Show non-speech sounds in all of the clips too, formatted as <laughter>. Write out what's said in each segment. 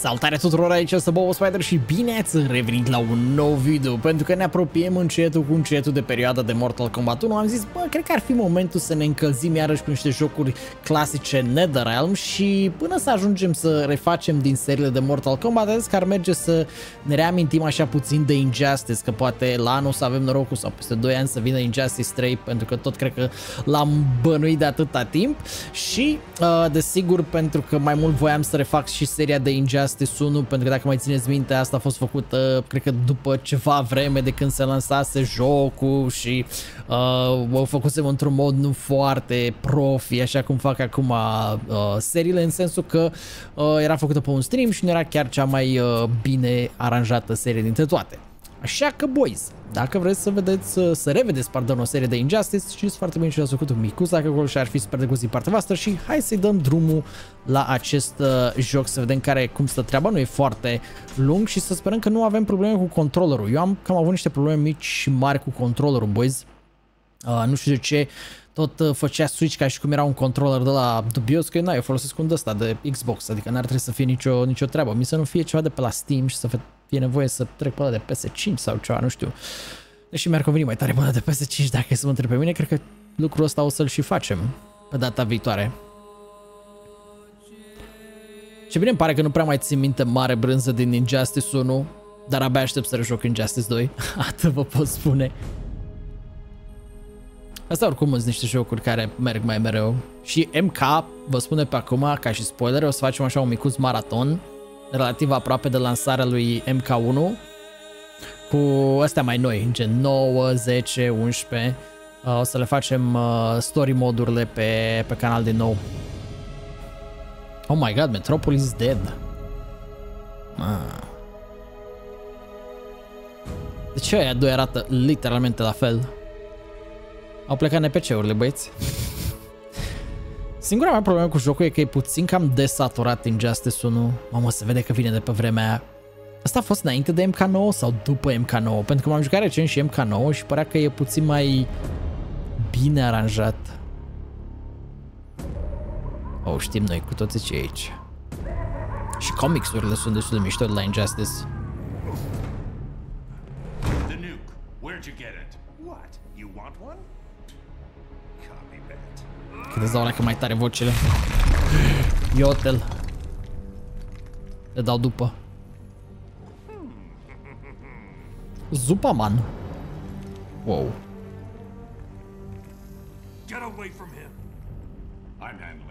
Salutare tuturor, aici este Bobo Spider și bine ați revenit la un nou video Pentru că ne apropiem încetul cu încetul de perioada de Mortal Kombat 1 Am zis, bă, cred că ar fi momentul să ne încălzim iarăși cu niște jocuri clasice NetherRealm Și până să ajungem să refacem din seriile de Mortal Kombat Am zis că ar merge să ne reamintim așa puțin de Injustice Că poate la anul să avem norocul sau peste 2 ani să vină Injustice 3 Pentru că tot cred că l-am bănuit de atâta timp. Și, uh, desigur, pentru că mai mult voiam să refac și seria de Injustice Injustice 1, pentru că dacă mai țineți minte, asta a fost făcută, cred că după ceva vreme de când se lansase jocul și uh, o făcusem într-un mod nu foarte profi, așa cum fac acum uh, seriile, în sensul că uh, era făcută pe un stream și nu era chiar cea mai uh, bine aranjată serie dintre toate. Așa că, boys, dacă vreți să vedeți, să revedeți, pardon, o serie de Injustice, știți foarte bine ce a făcut un micuț dacă acolo și ar fi super de din partea voastră și hai să-i dăm drumul la acest uh, joc să vedem care cum stă treaba, nu e foarte lung și să sperăm că nu avem probleme cu controllerul. Eu am cam avut niște probleme mici și mari cu controllerul, boys. Uh, nu știu de ce tot uh, făcea switch ca și cum era un controller de la dubios, că na, eu folosesc un ăsta de Xbox, adică n-ar trebui să fie nicio, nicio treabă. Mi să nu fie ceva de pe la Steam și să fie nevoie să trec pe ăla de PS5 sau ceva, nu știu. Deși mi-ar conveni mai tare pe de PS5 dacă e să mă întreb pe mine, cred că lucrul ăsta o să-l și facem pe data viitoare. Ce bine îmi pare că nu prea mai țin minte mare brânză din Injustice 1, dar abia aștept să rejoc Injustice 2, <laughs> atât vă pot spune. Asta oricum sunt niște jocuri care merg mai mereu. Și MK, vă spune pe acum, ca și spoiler, o să facem așa un micuț maraton, relativ aproape de lansarea lui MK1, cu astea mai noi, gen 9, 10, 11. o să le facem uh, story modurile pe, pe canal din nou. Oh my god, Metropolis is dead. Ah. De ce aia doi arată literalmente la fel? Au plecat NPC-urile, băieți. Singura mea problemă cu jocul e că e puțin cam desaturat Injustice 1. Mamă, se vede că vine de pe vremea aia. Asta a fost înainte de MK9 sau după MK9? Pentru că m-am jucat recent și MK9 și părea că e puțin mai bine aranjat. Oh, știm noi cu toții ce e aici. Și comicsurile sunt destul de mișto de la Injustice. The nuke. Where'd you get it? What? You want one? Copy that. Cât îți dau că mai tare vocile. Iotel. Le dau după. Zupaman. Whoa. Get away from him. I'm handling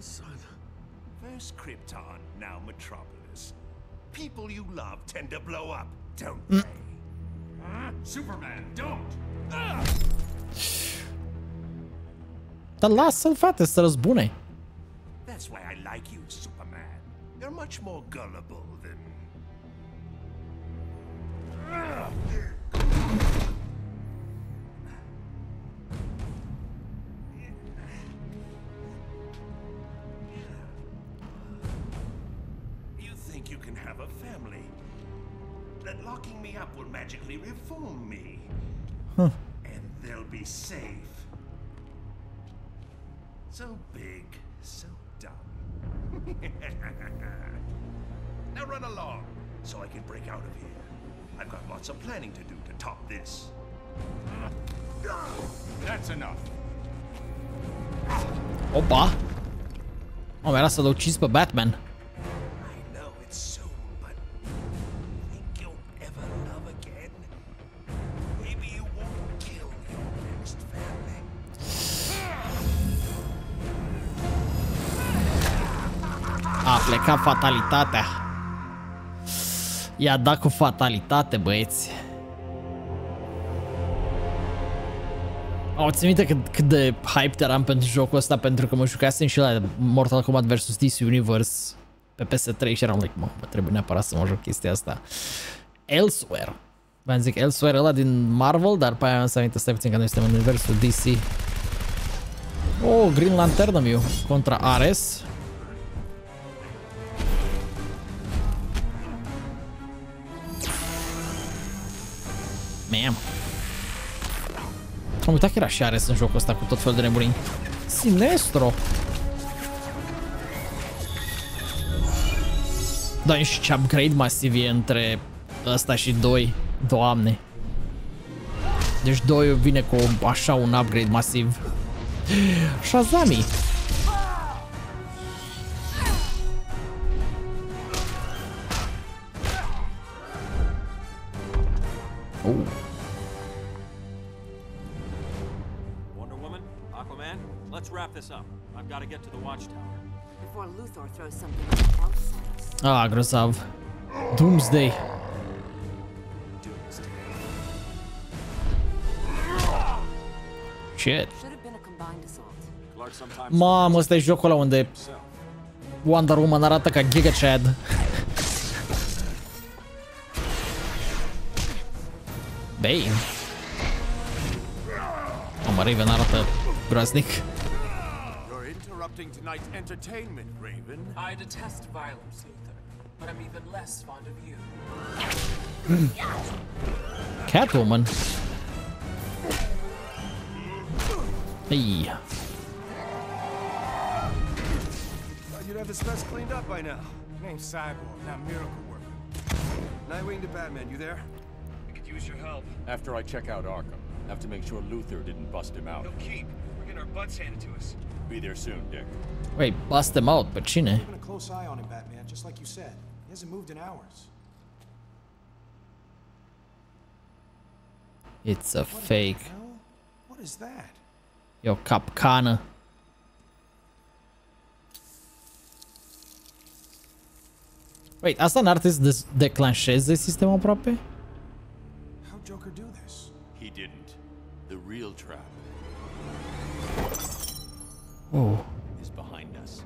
son. First Krypton, now Metropolis. People you love tend to blow up, don't mm. they? Huh? Superman, don't! Dar lasă-l, frate, să răzbune. That's why I like you, Superman. You're much more gullible than... locking So big, so dumb. <laughs> now run along, so I can break out of here. I've got lots of planning to do to top this. That's enough. Opa! Oh, era să-l ucis pe Batman. Plecat fatalitatea. I-a dat cu fatalitate, băieți. Au ținut minte cât, cât de hyped eram pentru jocul ăsta pentru că mă jucasem și la Mortal Kombat vs. DC Universe pe PS3 și eram like, mă, mă trebuie neapărat să mă joc chestia asta. Elsewhere. v zic Elsewhere ăla din Marvel, dar pe aia am să aminte, stai puțin că noi suntem în universul DC. Oh, Green Lantern Mew contra Ares. Man. Am uitat că era și Ares în jocul ăsta cu tot felul de nebunii. Sinestro! Da, și ce upgrade masiv e între ăsta și 2. Doamne. Deci 2 vine cu așa un upgrade masiv. <gasps> Shazami! Let's wrap this up. I've got to get to the watchtower. Before Luthor throws something else at us. Ah, grozav. Doomsday. Shit. Should have been a combined assault. Clark sometimes Mamă, ăsta e jocul ăla unde himself. Wonder Woman arată ca Giga Chad. Bane. Mă, Raven arată groaznic. You're interrupting tonight's entertainment, Raven. I detest violence, Luther, but I'm even less fond of you. <clears throat> Catwoman. Hey. Thought you'd have this mess cleaned up by now. Name's Cyborg, not Miracle Worker. Nightwing to Batman, you there? I could use your help. After I check out Arkham, have to make sure Luther didn't bust him out. No keep. We're getting our butts handed to us. Be there soon, Dick. Wait, bust them out, pe cine? Keeping a close eye on him, Batman, just like you said. He hasn't moved in hours. It's a What fake. What is that? Your capcană. Wait, asta n-ar trebui să des- declanșeze sistemul aproape? How'd Joker do this? He didn't. The real trap Oh. is behind us.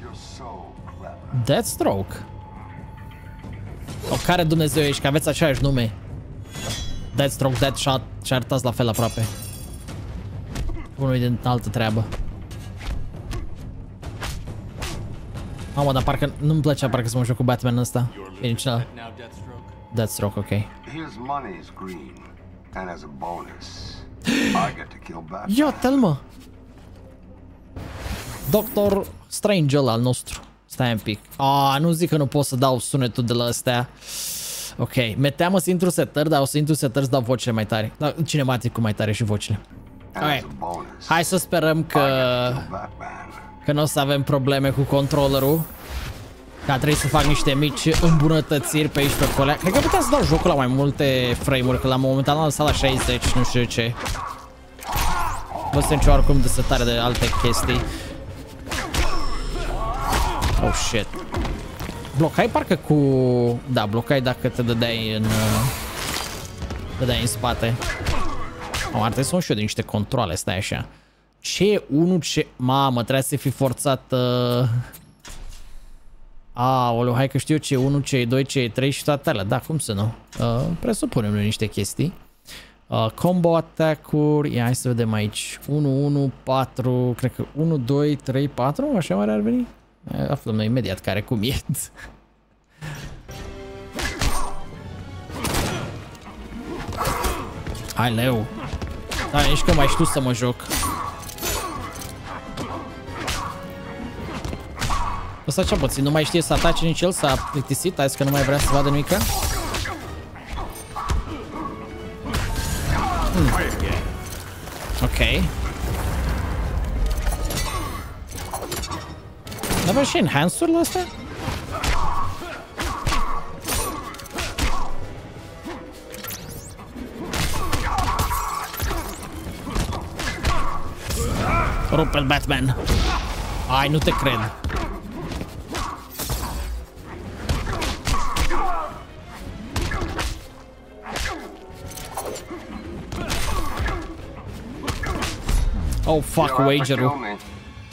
You're so clever. Deathstroke. O care Dumnezeu ești, că aveți același nume. Deathstroke, Deadshot și arătați la fel aproape. Unul din altă treabă. Mamă, dar parcă nu-mi plăcea parcă să mă joc cu Batman ăsta. You're E nici living ăla. that now, Deathstroke? Deathstroke, ok. His money's green. Doctor Strange ăla al nostru. Stai un pic. Ah, nu zic că nu pot să dau sunetul de la astea. Ok, mi teamă să intru setări, dar o să intru setări să dau vocile mai tare. Da, cinematic mai tare și vocile. And as Ok, a bonus, hai să sperăm I că, get to kill Batman. că nu o să avem probleme cu controllerul. Că trebuie să fac niște mici îmbunătățiri pe aici pe acolo. Cred că puteam să dau jocul la mai multe frame-uri, că la momentan am lăsat la 60, nu știu ce. Nu sunt nicio oricum de setare de alte chestii. Oh shit. Blocai parcă cu... Da, blocai dacă te dădeai în... uh, Dădeai în spate. Am ar trebui să mă și eu de niște controle, stai așa. C1, C... Mamă, trebuie să fi forțat... Uh... Aoleu, hai că știu C1, C2, C3 și toate alea. Da, cum să nu? Uh, presupunem noi niște chestii. Uh, combo attack-uri, ia hai să vedem aici. 1, 1, 4, cred că 1, 2, 3, 4, așa mare ar veni? Eh, Aflăm noi imediat care cum e. <laughs> Hai, leu. Da, ești că mai știu să mă joc. Ăsta ce puțin, nu mai știe să atace nici el, s-a plictisit, a zis că nu mai vrea să vadă nimica. Hmm. Ok. Avem și enhance-urile astea? Rupe-l, Batman! Ai, nu te cred. Oh, fuck, You'll have to wager-ul.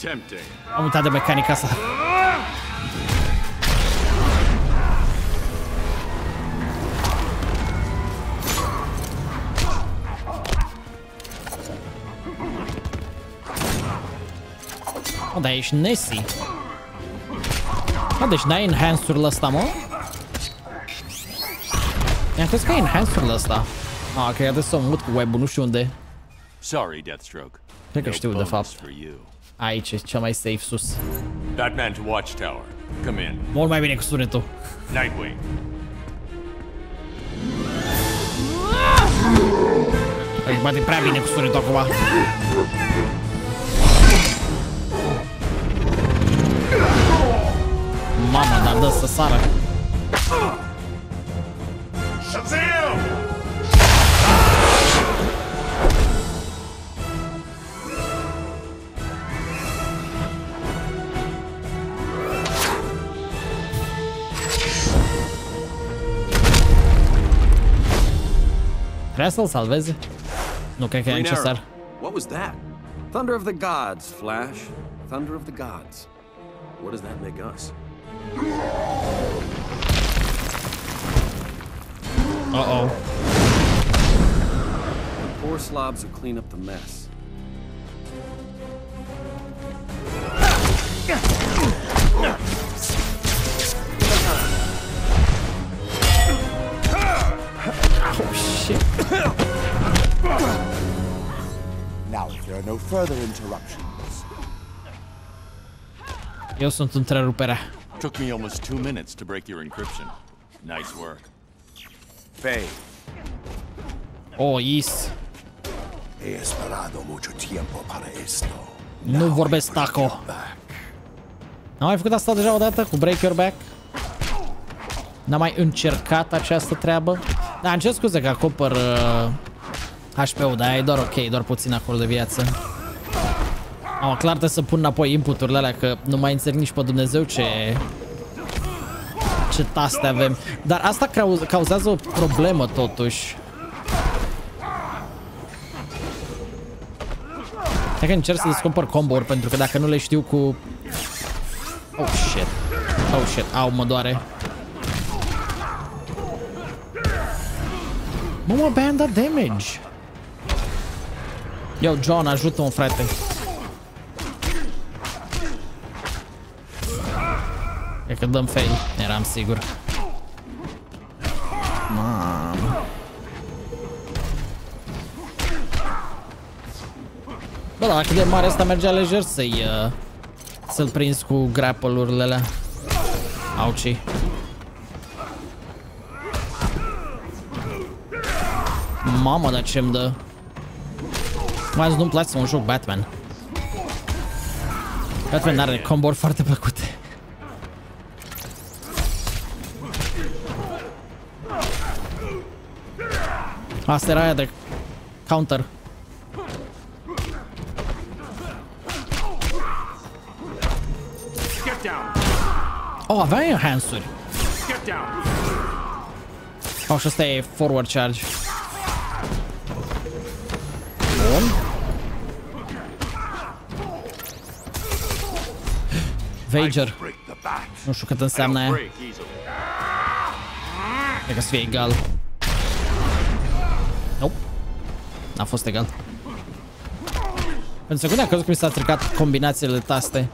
Kill me. Tempting. Am uitat de mecanica asta. Mă, dar ești Nessie. Mă, deci n-ai enhance-urile ăsta, mă? I-am crezut că ai enhance-urile ăsta. Ah, ok, trebuie să o mut cu web nu știu unde. Sorry, Deathstroke. Cred că No știu, de bonus fapt. For you. Aici e cel mai safe sus. Batman to Watchtower. Come in. Mult mai bine cu sunetul. Nightwing. Îi bate prea bine cu sunetul acum. Mamă, dar dă să sară. Vrea să-l salveze? Nu cred că e Green necesar. Arrow. What was that? Thunder of the gods, Flash. Thunder of the gods. What does that make us? Uh-oh. The poor slobs who clean up the mess. Are no further interruptions, Eu sunt întreruperea. Took me almost two minutes to break your encryption. Nice work. Faye, Oh, is. he esperado mucho tiempo para esto. Nu vorbesc taco. Am mai făcut asta deja odată cu Break Your Back? N-am mai încercat această treabă? Da, îmi cer scuze că acopăr uh, HP-ul, dar e doar ok, doar puțin acolo de viață. Am clar trebuie să pun înapoi inputurile alea, că nu mai înțeleg nici pe Dumnezeu ce... Ce taste avem. Dar asta cau- cauzează o problemă totuși. Hai că încerc să descoper combo-uri, pentru că dacă nu le știu cu... Oh, shit. Oh, shit. Au, mă doare. Mă, mă, bea dat damage. Yo, John, ajută-mă, frate. Cred că dăm fail. Eram sigur. Mamă. Bă, dar cât de mare asta mergea lejer să-i... Uh, să-l prinzi cu grapple-urile alea. Auci. Mamă, dar ce-mi dă. Mai ales nu-mi place să mă joc Batman. Batman are combo foarte plăcute. Asta era aia de counter. Get down! Oh, avea enhance-uri. Get down! Oh, și asta e forward charge. Vager. Break the bat. Nu știu cât înseamnă aia. Break easily. Cred că să fie egal. Nope. N-a fost egal. Pentru secunde a crezut că mi s-a stricat combinațiile de taste.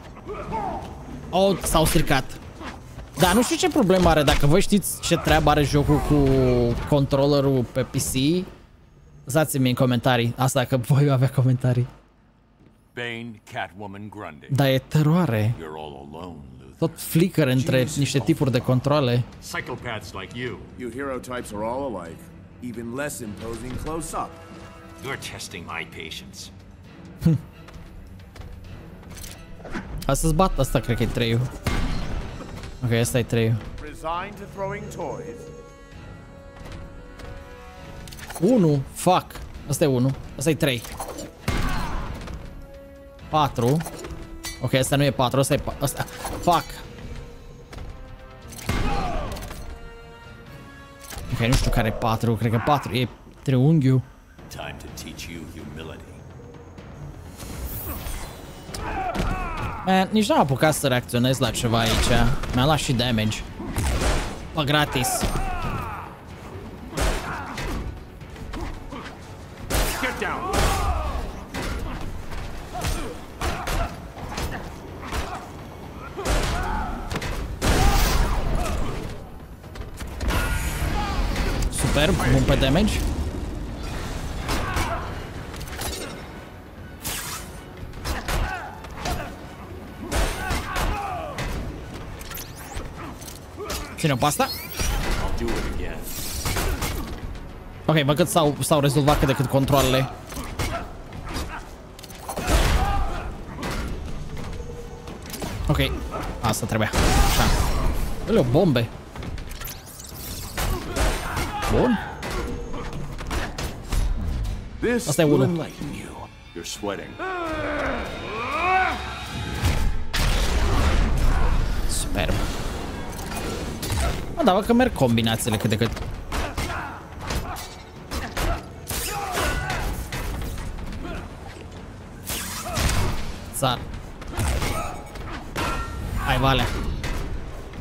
Oh, s-au stricat. Da, nu știu ce problemă are. Dacă voi știți ce treabă are jocul cu controllerul pe PC, lăsați-mi în comentarii. Asta dacă voi avea comentarii. Bane, Catwoman, Grundy. Da, e teroare. You're all alone, Luthor. Tot flicker între niște tipuri de controle. Psychopaths like you. You hero types are all alike, even less imposing close up. You're testing my patience. <laughs> Asta să-ți bat, asta cred că e 3 Ok, asta e 3 Resigned to throwing toys? 1, fuck. Asta e 1, asta e 3. 4. Ok, asta nu e 4, asta e 4. Asta... Fuck. Ok, nu știu care e 4, cred că 4 e triunghiul. Time to teach you humility. Man, nici n-am apucat să reacționez la ceva aici. Mi-a luat și damage. Pe gratis. Superb, bun pe damage. Ține-o pe asta. I'll do it again. Ok, văd că s-au, s-au rezolvat cât de cât controlele. Ok, asta trebuia. Așa. Ele bombe. Bun. This Asta e will unul. enlighten you. You're sweating. Superb. Mă, dar văd că merg combinațiile cât de cât. Țar. Hai, Valea.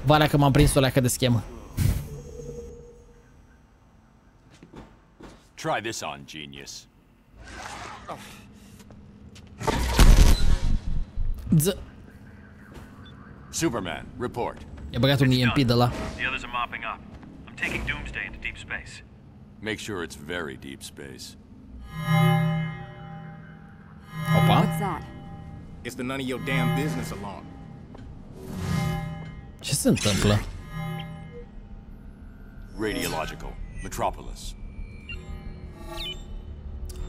Valea că m-am prins o leacă de schemă. Try this on, genius. Z Superman, report. I-a băgat un EMP de la. The others are mopping up. I'm taking Doomsday into deep space. Make sure it's very deep space. Opa. What's that? It's the none of your damn business alarm. Ce se întâmplă? Radiological. Metropolis.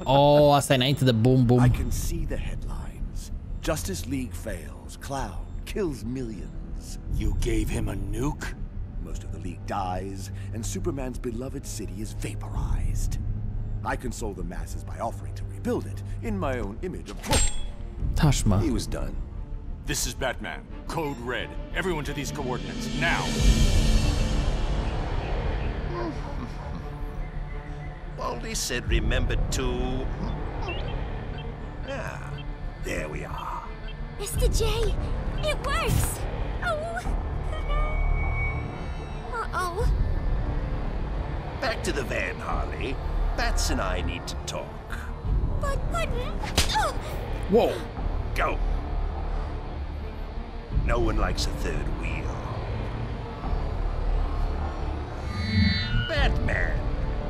Oh, asta e înainte the boom boom. I can see the headlines. Justice League fails. Cloud kills millions. You gave him a nuke? Most of the League dies, and Superman's beloved city is vaporized. I console the masses by offering to rebuild it in my own image of. Taș, mă. He was done. This is Batman. Code Red. Everyone to these coordinates. Now! <sighs> Oh. Baldy said remember to... Ah, there we are. Mr. J, it works! Oh! <laughs> Uh-oh. Back to the van, Harley. Bats and I need to talk. But, button! Oh! Whoa! Go! No one likes a third wheel. Batman!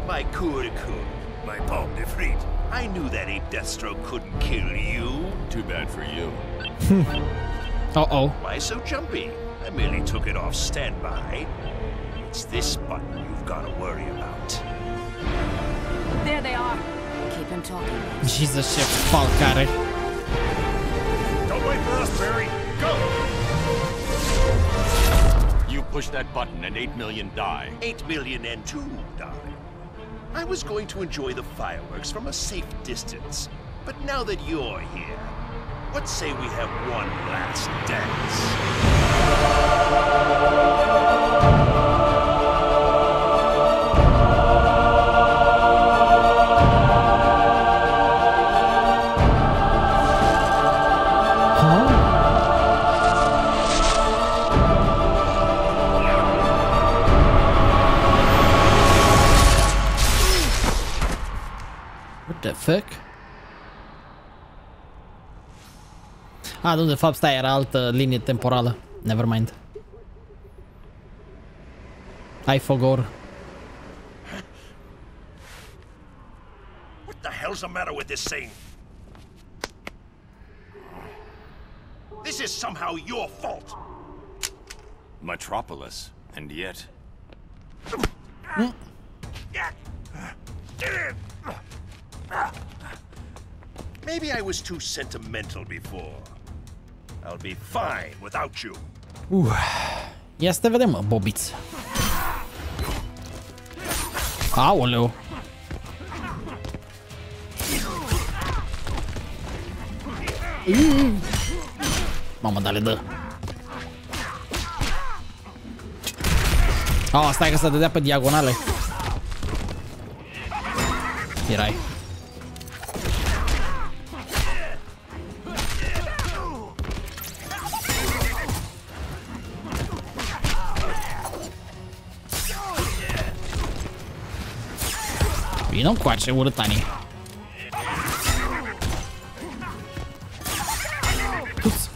My coup de coup. My pomme de frite. I knew that ape Deathstroke couldn't kill you. Too bad for you. Uh-oh. Why so jumpy? I merely took it off standby. It's this button you've got to worry about. There they are. Keep him talking. Jesus, ce falcare. Don't wait for us, Barry. Go! You push that button and 8 million die. Eight million and two, darling. I was going to enjoy the fireworks from a safe distance. But now that you're here, what say we have one last dance? What the fuck? Ah, A, nu, de fapt, stai, era altă uh, linie temporală. Never mind. I forgot. What the hell's the matter with this thing? This is somehow your fault. Metropolis. And yet. Hmm? Maybe I was too sentimental before. I'll be fine without you. Uh. Ia să te vedem, mă, bobiț. Aoleu. Mm. Mamă, dar le dă. Oh, stai că se dădea pe diagonale. Erai. Vino încoace, urâtanii. Ups.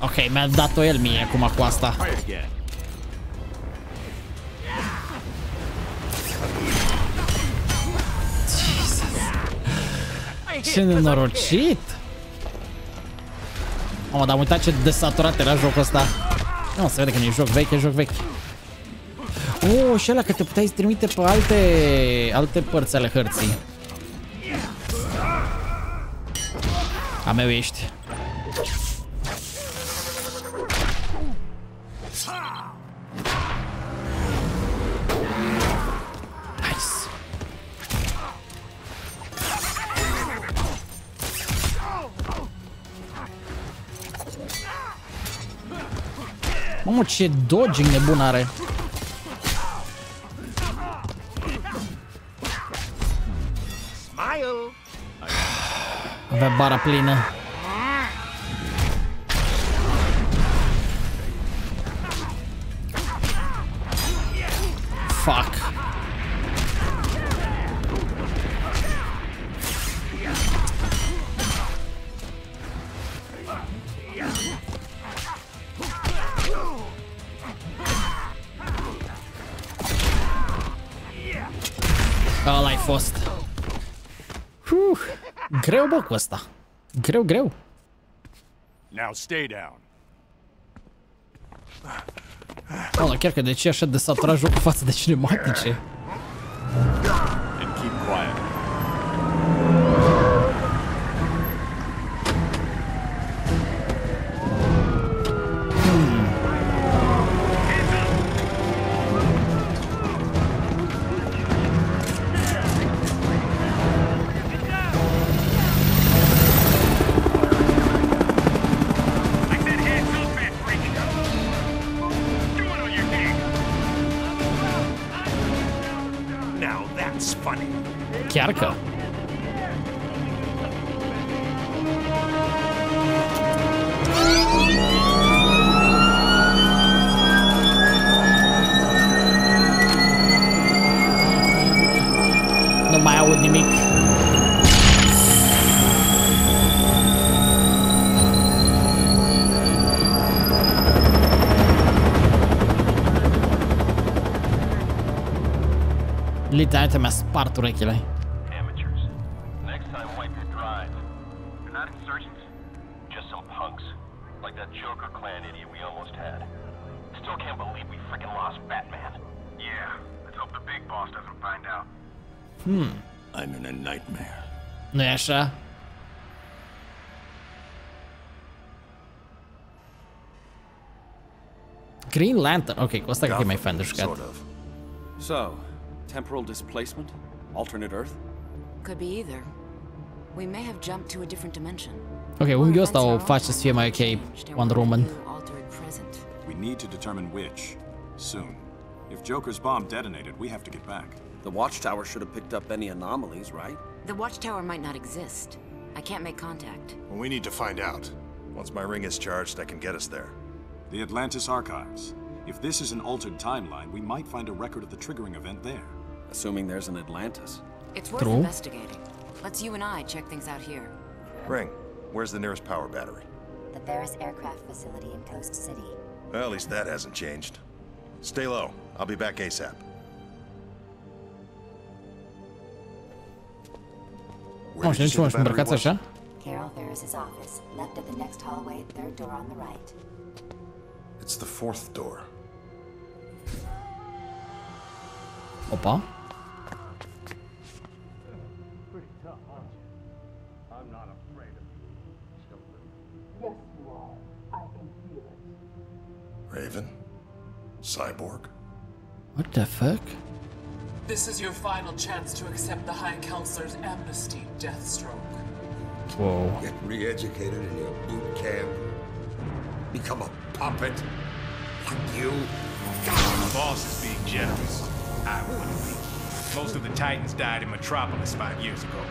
Ok, mi-a dat-o el mie acum cu asta. Jesus. Ce nenorocit! Mamă, dar am uitat ce desaturat era jocul ăsta. Nu, se vede că nu e joc vechi, e joc vechi. Oh, și ăla că te puteai trimite pe alte, alte părți ale hărții. A meu ești. Mamă, ce dodging nebun are. Smile! Avea bara plină. Fuck. Fost. Huh. Greu, bă, cu ăsta. Greu, greu. Now stay down. Ăla, chiar că de ce e așa de saturat jocul față de cinematice? The big boss doesn't find out. Hmm. I'm in a nightmare. nu e așa? Green Lantern. Ok, cu asta cred că e mai fan de jucat. Sort of. So, temporal displacement? Alternate Earth? Could be either. We may have jumped to a different dimension. Ok, unghiul ăsta o face să fie mai ok, Wonder Woman. We need to determine which. Soon. If Joker's bomb detonated, we have to get back. The watchtower should have picked up any anomalies, right? The watchtower might not exist. I can't make contact. Well, we need to find out. Once my ring is charged, I can get us there. The Atlantis Archives. If this is an altered timeline, we might find a record of the triggering event there. Assuming there's an Atlantis. It's worth True. investigating. Let's you and I check things out here. Ring, where's the nearest power battery? The Ferris Aircraft Facility in Coast City. Well, at least that hasn't changed. Stay low. I'll be back ASAP. Mă, și nici nu m-aș îmbrăcați? Carol Ferris's office, left at the next hallway, third door on the right. It's the fourth door. Opa. Raven? Cyborg? What the fuck? This is your final chance to accept the High Counselor's amnesty, Deathstroke. Whoa. Get re-educated in your boot camp. Become a puppet. Like you. The boss is being generous. I wouldn't be. Most of the Titans died in Metropolis five years ago.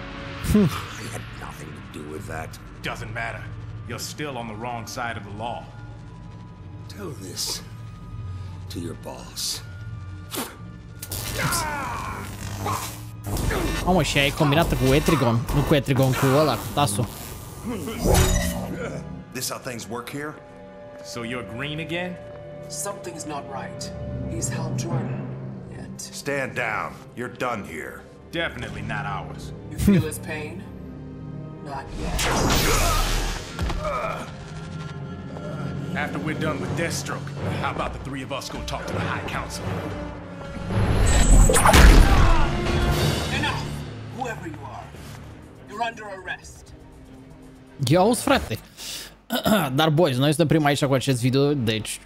Hmm. I had nothing to do with that. Doesn't matter. You're still on the wrong side of the law. Tell this to your boss. Mamă, și ai combinată cu Etrigon. Nu cu Etrigon, cu ăla, cu Tasu. This how things work here? So you're green again? Something's not right. He's Hal Jordan. Yet. Stand down. You're done here. Definitely not ours. You feel his pain? Not yet. <laughs> Uh, After we're done with Deathstroke, how about the three of us go talk to the High Council? Enough! Whoever you are, you're under arrest. Ia auzi, frate. <clears throat> Dar, boys, noi suntem prima aici cu acest video, deci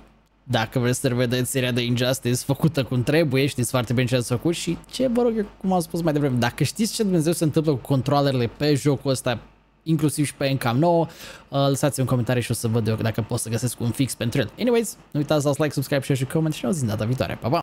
dacă vreți să revedeți seria de Injustice făcută cum trebuie, știți foarte bine ce ați făcut și ce vă rog eu, cum am spus mai devreme, dacă știți ce Dumnezeu se întâmplă cu controlerele pe jocul ăsta, inclusiv și pe Encam 9, lăsați un comentariu și o să văd eu dacă pot să găsesc un fix pentru el. Anyways, nu uitați să dați like, subscribe, share și comment și ne auzim data viitoare. Pa, pa!